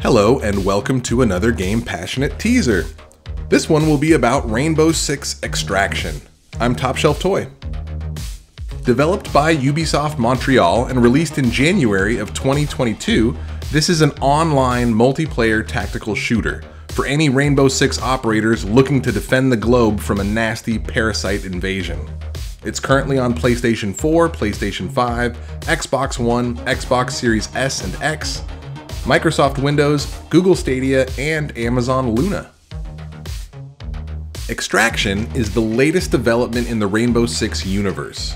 Hello, and welcome to another Game Passionate teaser. This one will be about Rainbow Six Extraction. I'm Top Shelf Toy. Developed by Ubisoft Montreal and released in January of 2022, this is an online multiplayer tactical shooter for any Rainbow Six operators looking to defend the globe from a nasty parasite invasion. It's currently on PlayStation 4, PlayStation 5, Xbox One, Xbox Series S and X, Microsoft Windows, Google Stadia, and Amazon Luna. Extraction is the latest development in the Rainbow Six universe.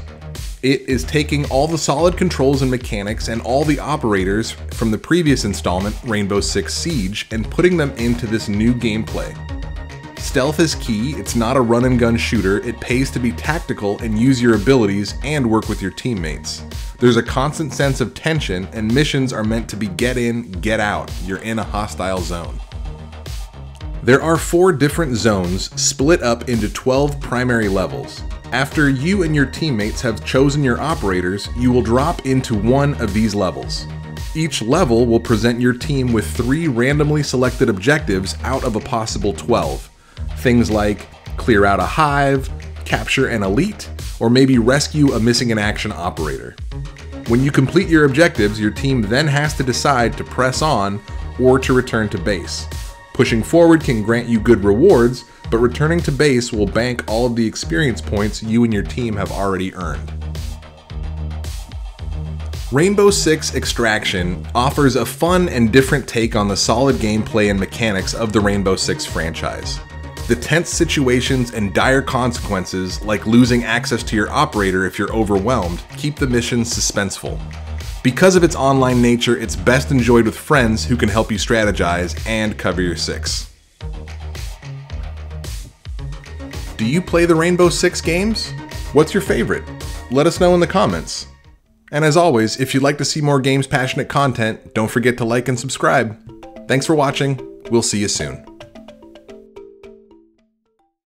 It is taking all the solid controls and mechanics and all the operators from the previous installment, Rainbow Six Siege, and putting them into this new gameplay. Stealth is key, it's not a run and gun shooter, it pays to be tactical and use your abilities and work with your teammates. There's a constant sense of tension, and missions are meant to be get in, get out. You're in a hostile zone. There are four different zones split up into 12 primary levels. After you and your teammates have chosen your operators, you will drop into one of these levels. Each level will present your team with three randomly selected objectives out of a possible 12. Things like clear out a hive, capture an elite, or maybe rescue a missing in action operator. When you complete your objectives, your team then has to decide to press on or to return to base. Pushing forward can grant you good rewards, but returning to base will bank all of the experience points you and your team have already earned. Rainbow Six Extraction offers a fun and different take on the solid gameplay and mechanics of the Rainbow Six franchise. The tense situations and dire consequences, like losing access to your operator if you're overwhelmed, keep the missions suspenseful. Because of its online nature, it's best enjoyed with friends who can help you strategize and cover your six. Do you play the Rainbow Six games? What's your favorite? Let us know in the comments. And as always, if you'd like to see more games passionate content, don't forget to like and subscribe. Thanks for watching. We'll see you soon.